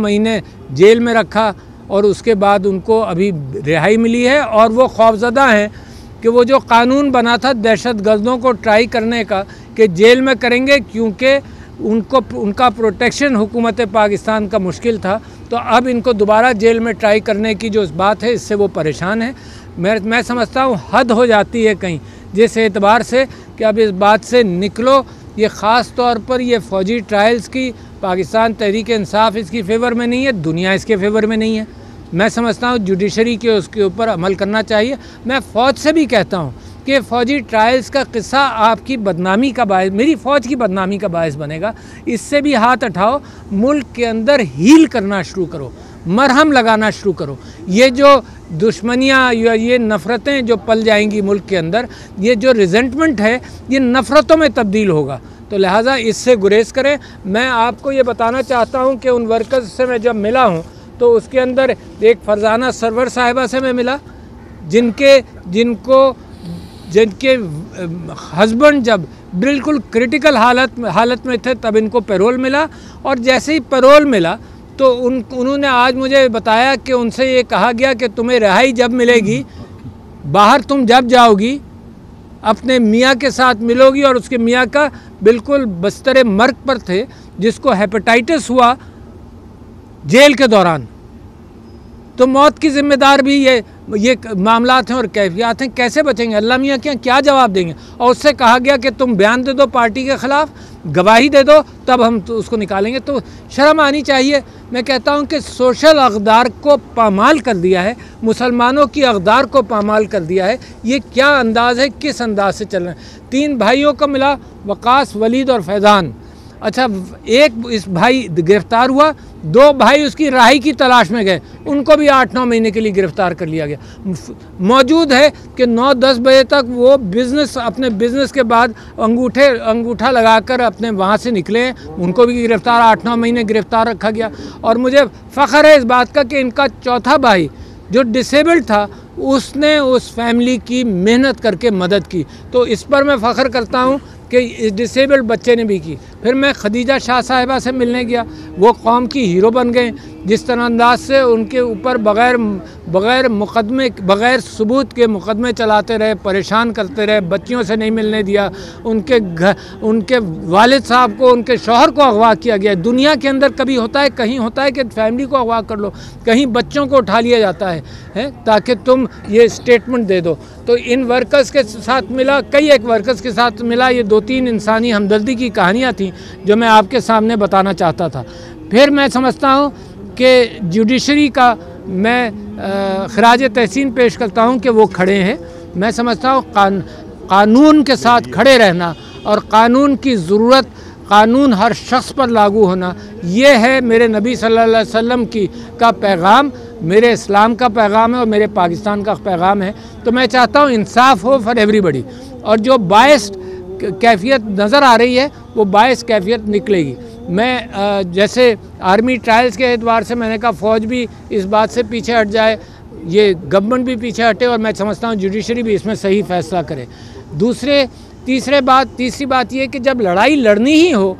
महीने जेल में रखा और उसके बाद उनको अभी रिहाई मिली है और वो खौफजदा हैं कि वो जो कानून बना था दहशत गर्दों को ट्राई करने का कि जेल में करेंगे क्योंकि उनको, उनका प्रोटेक्शन हुकूमत पाकिस्तान का मुश्किल था तो अब इनको दोबारा जेल में ट्राई करने की जो बात है, इससे वो परेशान है। मैं मैं समझता हूँ हद हो जाती है कहीं, जिस एतबार से कि अब इस बात से निकलो ये ख़ास तौर पर ये फ़ौजी ट्रायल्स की पाकिस्तान तहरीक इंसाफ इसकी फेवर में नहीं है, दुनिया इसके फेवर में नहीं है। मैं समझता हूँ जुडिशरी के उसके ऊपर अमल करना चाहिए। मैं फ़ौज से भी कहता हूँ कि फ़ौजी ट्रायल्स का किस्सा आपकी बदनामी का बायस, मेरी फ़ौज की बदनामी का बायस बनेगा। इससे भी हाथ उठाओ, मुल्क के अंदर हील करना शुरू करो। मरहम लगाना शुरू करो। ये जो दुश्मनियाँ, या, ये नफ़रतें जो पल जाएँगी मुल्क के अंदर, ये जो रिजेंटमेंट है, ये नफ़रतों में तब्दील होगा। तो लिहाजा इससे गुरेज करें। मैं आपको ये बताना चाहता हूँ कि उन वर्कर्स से मैं जब मिला हूँ तो उसके अंदर एक फरजाना सरवर साहिबा से मैं मिला, जिनके, जिनको, जिनके, हस्बैंड जब बिल्कुल क्रिटिकल हालत हालत में थे, तब इनको पैरोल मिला। और जैसे ही पैरोल मिला तो उन, उन्होंने आज मुझे बताया कि उनसे ये कहा गया कि तुम्हें रिहाई जब मिलेगी, बाहर तुम जब जाओगी, अपने मियाँ के साथ मिलोगी और उसके मियाँ का बिल्कुल बस्तर मर्क पर थे, जिसको हेपेटाइटिस हुआ जेल के दौरान। तो मौत की जिम्मेदार भी ये ये मामला हैं और कैफियात हैं, कैसे बचेंगे? अल्लाह मियाँ क्या क्या जवाब देंगे? और उससे कहा गया कि तुम बयान दे दो पार्टी के ख़िलाफ़, गवाही दे दो, तब हम तो उसको निकालेंगे। तो शर्म आनी चाहिए। मैं कहता हूँ कि सोशल अकदार को पामाल कर दिया है, मुसलमानों की अकदार को पामाल कर दिया है। ये क्या अंदाज़ है? किस अंदाज से चल रहे हैं? तीन भाइयों को मिला वकास, वलीद और फैज़ान। अच्छा एक इस भाई गिरफ़्तार हुआ दो भाई उसकी राही की तलाश में गए। उनको भी आठ नौ महीने के लिए गिरफ़्तार कर लिया गया। मौजूद है कि नौ दस बजे तक वो बिज़नेस अपने बिज़नेस के बाद अंगूठे, अंगूठा लगाकर अपने वहाँ से निकले। उनको भी गिरफ़्तार, आठ नौ महीने गिरफ़्तार रखा गया। और मुझे फ़ख्र है इस बात का कि इनका चौथा भाई जो डिसेबल्ड था, उसने उस फैमिली की मेहनत करके मदद की। तो इस पर मैं फ़ख्र करता हूँ कि इस डिसेबल्ड बच्चे ने भी की। फिर मैं खदीजा शाह साहिबा से मिलने गया। वो कौम की हीरो बन गए। जिस तरह अंदाज से उनके ऊपर बग़ैर बग़ैर मुकदमे बग़ैर सबूत के मुकदमे चलाते रहे परेशान करते रहे बच्चियों से नहीं मिलने दिया उनके घर उनके वालिद साहब को उनके शोहर को अगवा किया गया। दुनिया के अंदर कभी होता है कहीं होता है कि फैमिली को अगवा कर लो कहीं बच्चों को उठा लिया जाता है, है? ताकि तुम ये स्टेटमेंट दे दो। तो इन वर्कर्स के साथ मिला कई एक वर्कर्स के साथ मिला ये दो तीन इंसानी हमदर्दी की कहानियाँ थी जो मैं आपके सामने बताना चाहता था। फिर मैं समझता हूँ कि जुडिशरी का मैं खराज तहसीन पेश करता हूँ कि वो खड़े हैं। मैं समझता हूँ कान, कानून के साथ खड़े रहना और कानून की ज़रूरत कानून हर शख्स पर लागू होना ये है मेरे नबी सल्लल्लाहु अलैहि वसल्लम की का पैगाम। मेरे इस्लाम का पैगाम है और मेरे पाकिस्तान का पैगाम है। तो मैं चाहता हूँ इंसाफ हो फॉर एवरीबडी और जो बायस कैफियत नज़र आ रही है वो बायस कैफियत निकलेगी। मैं जैसे आर्मी ट्रायल्स के एतबार से मैंने कहा, फ़ौज भी इस बात से पीछे हट जाए, ये गवर्नमेंट भी पीछे हटे और मैं समझता हूँ जुडिशरी भी इसमें सही फैसला करे। दूसरे, तीसरे बात, तीसरी बात ये कि जब लड़ाई लड़नी ही हो,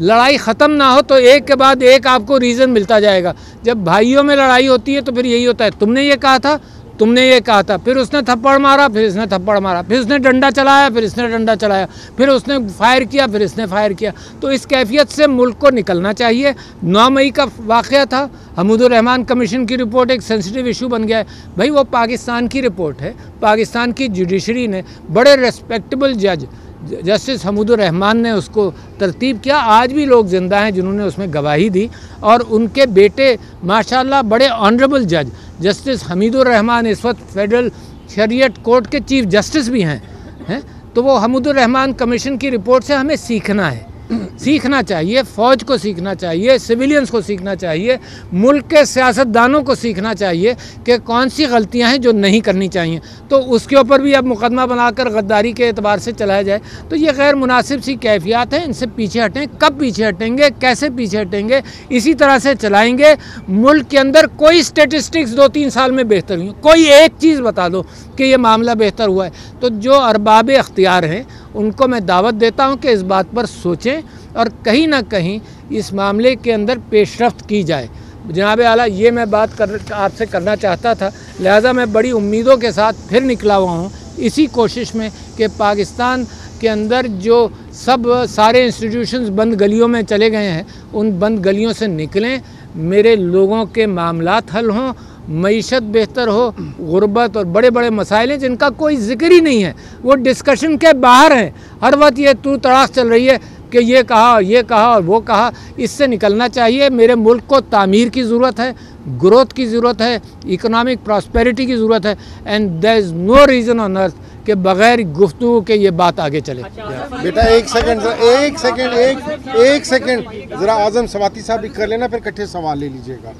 लड़ाई ख़त्म ना हो तो एक के बाद एक आपको रीज़न मिलता जाएगा। जब भाइयों में लड़ाई होती है तो फिर यही होता है। तुमने ये कहा था तुमने ये कहा था, फिर उसने थप्पड़ मारा, फिर इसने थप्पड़ मारा, फिर उसने डंडा चलाया, फिर इसने डंडा चलाया, फिर उसने फायर किया, फिर इसने फायर किया। तो इस कैफियत से मुल्क को निकलना चाहिए। नौ मई का वाक़ था, हमूदुररहमान कमीशन की रिपोर्ट एक सेंसिटिव इशू बन गया है। भाई, वो पाकिस्तान की रिपोर्ट है, पाकिस्तान की जुडिशरी ने बड़े रेस्पेक्टेबल जज जस्टिस हमूदुररहमान ने उसको तरतीब किया। आज भी लोग ज़िंदा हैं जिन्होंने उसमें गवाही दी और उनके बेटे, माशाल्लाह, बड़े ऑनरेबल जज जस्टिस हमीदुररहमान इस वक्त फेडरल शरीयत कोर्ट के चीफ जस्टिस भी हैं हैं? तो वो हमीदुररहमान कमीशन की रिपोर्ट से हमें सीखना है। सीखना चाहिए, फ़ौज को सीखना चाहिए, सिविलियंस को सीखना चाहिए, मुल्क के सियासतदानों को सीखना चाहिए कि कौन सी गलतियाँ हैं जो नहीं करनी चाहिए। तो उसके ऊपर भी अब मुकदमा बनाकर गद्दारी के अतबार से चलाया जाए। तो ये गैर मुनासिब सी कैफियात हैं, इनसे पीछे हटें, कब पीछे हटेंगे, कैसे पीछे हटेंगे, इसी तरह से चलाएँगे। मुल्क के अंदर कोई स्टेटिस्टिक्स दो तीन साल में बेहतर हुई कोई एक चीज़ बता दो कि ये मामला बेहतर हुआ है। तो जो अरबाब अख्तियार हैं उनको मैं दावत देता हूँ कि इस बात पर सोचें और कहीं ना कहीं इस मामले के अंदर पेशरफ्त की जाए। जनाब आला, ये मैं बात कर, आपसे करना चाहता था, लिहाजा मैं बड़ी उम्मीदों के साथ फिर निकला हुआ हूँ। इसी कोशिश में कि पाकिस्तान के अंदर जो सब सारे इंस्टीट्यूशंस बंद गलियों में चले गए हैं, उन बंद गलियों से निकलें। मेरे लोगों के मामलात हल हों मीशत बेहतर हो गुर्बत और बड़े बड़े मसाइल हैं जिनका कोई ज़िक्र ही नहीं है। वो डिस्कशन के बाहर हैं। हर वक्त ये तू तड़ाक चल रही है कि ये कहा और ये कहा और वो कहा। इससे निकलना चाहिए। मेरे मुल्क को तामीर की ज़रूरत है ग्रोथ की ज़रूरत है इकोनॉमिक प्रॉस्पेरिटी की ज़रूरत है। And there is no reason on earth के बगैर गुफ्तु के ये बात आगे चले। अच्छा, बेटा एक सेकंड एक सेकंड एक एक सेकंड ज़रा आज़म सवाती साहब भी कर लेना फिर इकट्ठे सवाल ले लीजिएगा।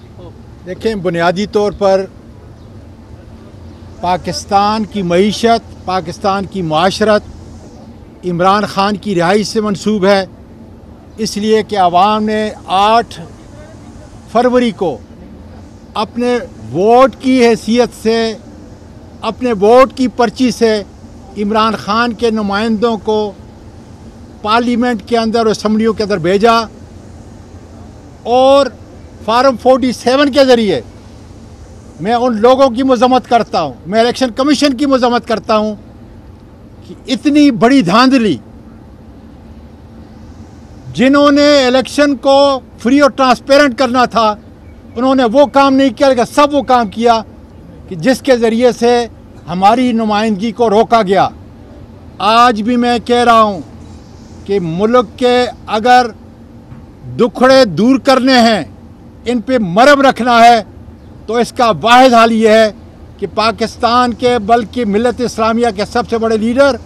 देखें, बुनियादी तौर पर पाकिस्तान की मीशत, पाकिस्तान की माशरत, इमरान ख़ान की रिहाई से मंसूब है। इसलिए कि आवाम ने आठ फरवरी को अपने वोट की हैसियत से, अपने वोट की पर्ची से इमरान ख़ान के नुमाइंदों को पार्लियामेंट के अंदर और असम्बलियों के अंदर भेजा और फार्म 47 के ज़रिए मैं उन लोगों की मजम्मत करता हूँ, मैं इलेक्शन कमीशन की मजम्मत करता हूँ कि इतनी बड़ी धांधली जिन्होंने इलेक्शन को फ्री और ट्रांसपेरेंट करना था, उन्होंने वो काम नहीं किया, लेकिन सब वो काम किया कि जिसके ज़रिए से हमारी नुमाइंदगी को रोका गया। आज भी मैं कह रहा हूँ कि मुल्क के अगर दुखड़े दूर करने हैं इन पे मरम रखना है तो इसका वाद हाल ये है कि पाकिस्तान के, बल्कि मिलत इस्लामिया के सबसे बड़े लीडर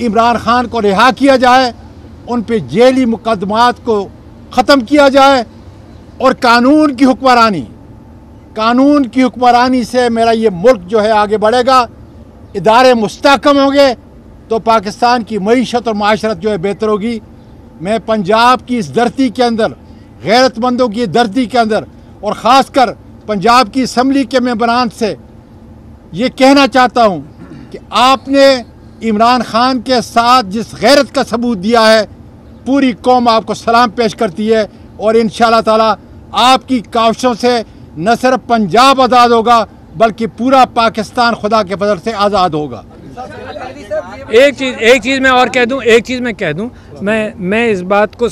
इमरान ख़ान को रिहा किया जाए, उन पर जेली मुकदमात को ख़त्म किया जाए, और कानून की हुक्मरानी, कानून की हुक्मरानी से मेरा ये मुल्क जो है आगे बढ़ेगा, इदारे मुस्तकम होंगे तो पाकिस्तान की मीशत और माशरत जो है बेहतर होगी। मैं पंजाब की इस धरती के अंदर गैरतमंदों की धरती के अंदर और ख़ास कर पंजाब की असम्बली के मेम्बरान से ये कहना चाहता हूँ कि आपने इमरान ख़ान के साथ जिस गैरत का सबूत दिया है, पूरी कौम आपको सलाम पेश करती है और इन ताला आपकी काविशों से न सिर्फ़ पंजाब आज़ाद होगा, बल्कि पूरा पाकिस्तान खुदा के फजल से आज़ाद होगा। एक चीज़ एक चीज़ मैं और कह दूँ, एक चीज़ मैं कह दूँ, मैं मैं इस बात को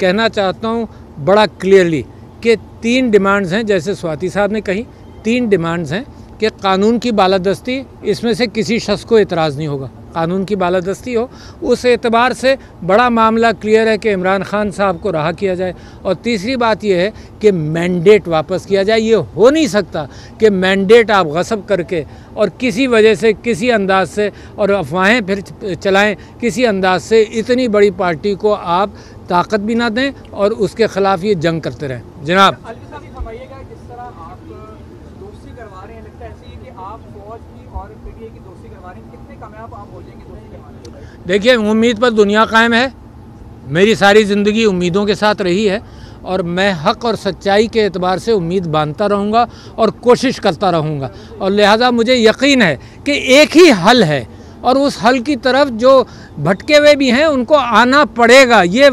कहना चाहता हूँ बड़ा क्लियरली कि तीन डिमांड्स हैं, जैसे स्वाति साहब ने कही, तीन डिमांड्स हैं कि कानून की बालादस्ती, इसमें से किसी शख्स को इतराज़ नहीं होगा। कानून की बालादस्ती हो, उस एतबार से बड़ा मामला क्लियर है कि इमरान खान साहब को रहा किया जाए। और तीसरी बात यह है कि मैंडेट वापस किया जाए। ये हो नहीं सकता कि मैंडेट आप गसब करके और किसी वजह से, किसी अंदाज से और अफवाहें फिर चलाएँ, किसी अंदाज से इतनी बड़ी पार्टी को आप ताकत भी ना दें और उसके ख़िलाफ़ ये जंग करते रहें। जनाब। देखिए, उम्मीद पर दुनिया कायम है। मेरी सारी ज़िंदगी उम्मीदों के साथ रही है और मैं हक और सच्चाई के अतबार से उम्मीद बांधता रहूँगा और कोशिश करता रहूँगा। और लिहाजा मुझे यकीन है कि एक ही हल है और उस हल की तरफ़ जो भटके हुए भी हैं, उनको आना पड़ेगा। ये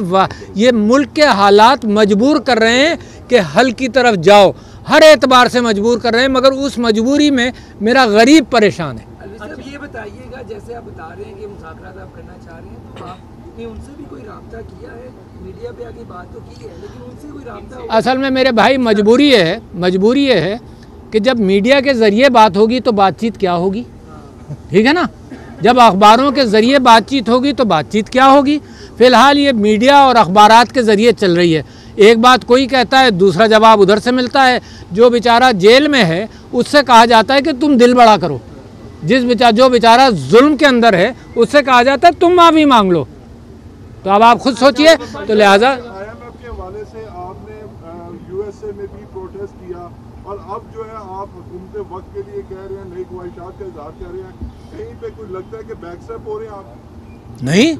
ये मुल्क के हालात मजबूर कर रहे हैं कि हल की तरफ़ जाओ। हर एतबार से मजबूर कर रहे हैं मगर उस मजबूरी में मेरा गरीब परेशान है। ये बताइएगा जैसे आप बता रहे हैं कि मुजाकर आप करना चाह रहे हैं तो आपने उनसे भी कोई रबता किया है? मीडिया पे आके बात तो की है लेकिन उनसे कोई रबता असल में मेरे भाई मजबूरी है मजबूरी ये है कि जब मीडिया के ज़रिए बात होगी तो बातचीत क्या होगी? ठीक है ना? जब अखबारों के ज़रिए बातचीत होगी तो बातचीत क्या होगी? फ़िलहाल ये मीडिया और अखबार के ज़रिए चल रही है। एक बात कोई कहता है, दूसरा जवाब उधर से मिलता है। जो बेचारा जेल में है, उससे कहा जाता है कि तुम दिल बड़ा करो। जिस बेचारा जो बेचारा जुल्म के अंदर है, उससे कहा जाता है, तुम माफ़ी मांग लो। तो अब आप खुद सोचिए तो लिहाजा और अब जो है आप हुकूमत वक्त के लिए कह रहे हैं नई ख्वाहिशात का इजहार कर रहे हैं। कहीं पे कुछ लगता है कि बैक स्टेप हो रहे हैं आप? नहीं?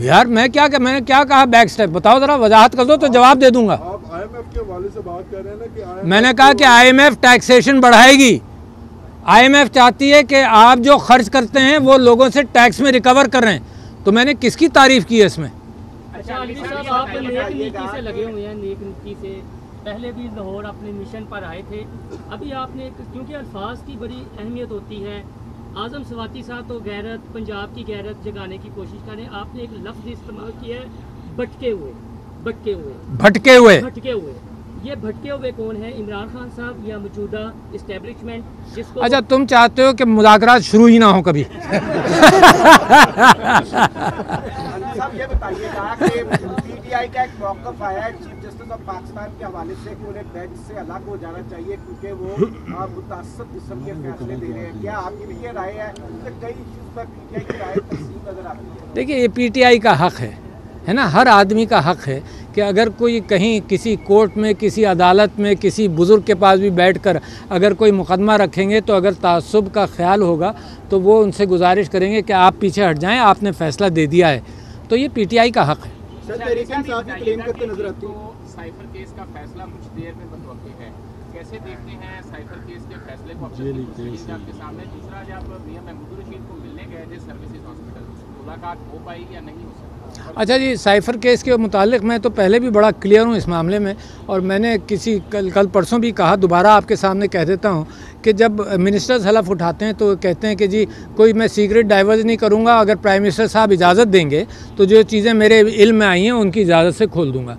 यार मैं क्या मैंने क्या कहा बैक स्टेप बताओ जरा वजाहत कर दो तो जवाब दे दूँगा। आप आईएमएफ के वाले से बात कर रहे हैं ना कि मैंने कहा कि आईएमएफ टैक्सेशन बढ़ाएगी। आईएमएफ चाहती है कि आप जो खर्च करते हैं वो लोगों से टैक्स में रिकवर कर। रहे हैं तो मैंने किसकी तारीफ़ की है इसमें? अच्छा अलवी साहब आप नेक नीति से लगे हुए हैं नेक नीति से। पहले भी लाहौर अपने मिशन पर आए थे अभी आपने क्योंकि अल्फाज की बड़ी अहमियत होती है आज़म सवाती साहब तो गैरत पंजाब की गैरत जगाने की कोशिश करें आपने एक लफ्ज़ इस्तेमाल किया है भटके हुए भटके हुए। भटके हुए। भटके हुए। ये भटके हुए कौन है? इमरान खान साहब या मौजूदा इस्टेब्लिशमेंट जिसको अच्छा तुम चाहते हो कि मुजाकरात शुरू ही ना हो कभी? साहब ये बताइएगा कि पीटीआई का एक मौकफ आया है। चीफ जस्टिस ऑफ़ पाकिस्तान के हवाले से कि उन्हें बेंच से अलग हो जाना चाहिए क्योंकि वो आ, मुतासब किस्म के फैसले दे रहे हैं। क्या आपकी भी ये राय है कि कई इश्यूज़ पर पीटीआई की राय तकसीम नज़र आती है? देखिए ये पीटीआई का हक है है ना? हर आदमी का हक है कि अगर कोई कहीं किसी कोर्ट में किसी अदालत में किसी बुज़ुर्ग के पास भी बैठकर अगर कोई मुकदमा रखेंगे तो अगर तासुब का ख्याल होगा तो वो उनसे गुजारिश करेंगे कि आप पीछे हट जाएँ आपने फ़ैसला दे दिया है। तो ये पीटीआई का हक है। सर तरीके इंसाफ की क्लेम करते नज़र आती है। तो साइफर केस का फैसला कुछ देर में मुतवक़ है कैसे देखते हैं साइफर केस के फैसले को आपके सामने? दूसरा जब मियाँ महमूद रशीद को मिलने गए थे सर्विसेज़ हॉस्पिटल मुलाकात हो पाई या नहीं हो सकी अच्छा जी, साइफ़र केस के मुतालिक मैं तो पहले भी बड़ा क्लियर हूँ इस मामले में और मैंने किसी कल कल परसों भी कहा, दोबारा आपके सामने कह देता हूँ कि जब मिनिस्टर्स हलफ उठाते हैं तो कहते हैं कि जी, कोई मैं सीक्रेट डाइवर्स नहीं करूँगा, अगर प्राइम मिनिस्टर साहब इजाज़त देंगे तो जो चीज़ें मेरे इल्म में आई हैं, उनकी इजाज़त से खोल दूँगा।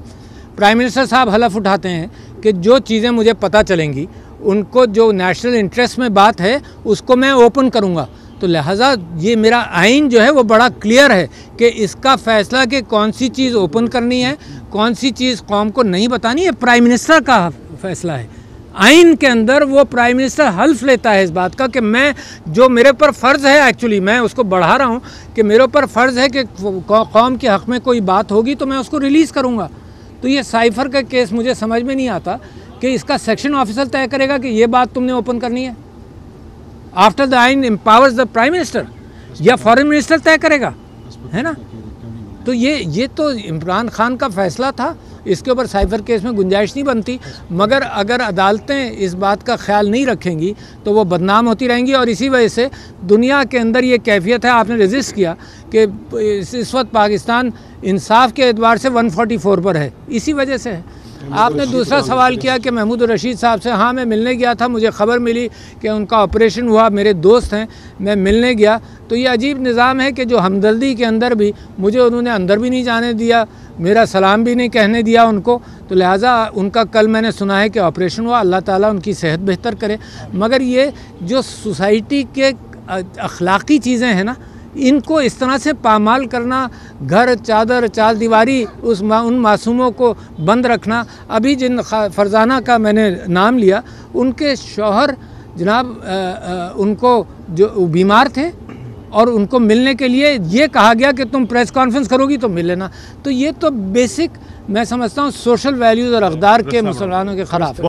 प्राइम मिनिस्टर साहब हलफ उठाते हैं कि जो चीज़ें मुझे पता चलेंगी, उनको जो नेशनल इंटरेस्ट में बात है, उसको मैं ओपन करूँगा। तो लिहाजा ये मेरा आइन जो है वो बड़ा क्लियर है कि इसका फैसला कि कौन सी चीज़ ओपन करनी है, कौन सी चीज़ कौम को नहीं बतानी है प्राइम मिनिस्टर का फैसला है। आइन के अंदर वो प्राइम मिनिस्टर हल्फ लेता है इस बात का कि मैं, जो मेरे ऊपर फ़र्ज़ है एक्चुअली मैं उसको बढ़ा रहा हूँ कि मेरे ऊपर फ़र्ज़ है कि कौम के हक़ में कोई बात होगी तो मैं उसको रिलीज़ करूँगा। तो ये साइफ़र का केस मुझे समझ में नहीं आता कि इसका सेक्शन ऑफिसर तय करेगा कि ये बात तुमने ओपन करनी है। आफ्टर द आइन एम्पावर्स द प्राइम मिनिस्टर या फॉरेन मिनिस्टर तय करेगा, है ना? तो ये ये तो इमरान खान का फैसला था। इसके ऊपर साइफर केस में गुंजाइश नहीं बनती। मगर अगर अदालतें इस बात का ख्याल नहीं रखेंगी तो वो बदनाम होती रहेंगी और इसी वजह से दुनिया के अंदर ये कैफियत है, आपने रजिस्ट किया कि इस वक्त पाकिस्तान इंसाफ के एतबार से 144 पर है। इसी वजह से है। आपने दूसरा सवाल किया कि महमूद रशीद साहब से हाँ मैं मिलने गया था, मुझे ख़बर मिली कि उनका ऑपरेशन हुआ, मेरे दोस्त हैं, मैं मिलने गया। तो ये अजीब निज़ाम है कि जो हमदर्दी के अंदर भी, मुझे उन्होंने अंदर भी नहीं जाने दिया, मेरा सलाम भी नहीं कहने दिया उनको। तो लिहाजा उनका कल मैंने सुना है कि ऑपरेशन हुआ, अल्लाह ताला उनकी सेहत बेहतर करे। मगर ये जो सोसाइटी के अखलाक़ी चीज़ें हैं ना इनको इस तरह से पामाल करना घर चादर चार दीवारी उस मा, उन मासूमों को बंद रखना। अभी जिन फरजाना का मैंने नाम लिया उनके शौहर जनाब उनको जो बीमार थे और उनको मिलने के लिए ये कहा गया कि तुम प्रेस कॉन्फ्रेंस करोगी तो मिल लेना। तो ये तो बेसिक मैं समझता हूँ सोशल वैल्यूज़ और अकदार के मुसलमानों के ख़िलाफ़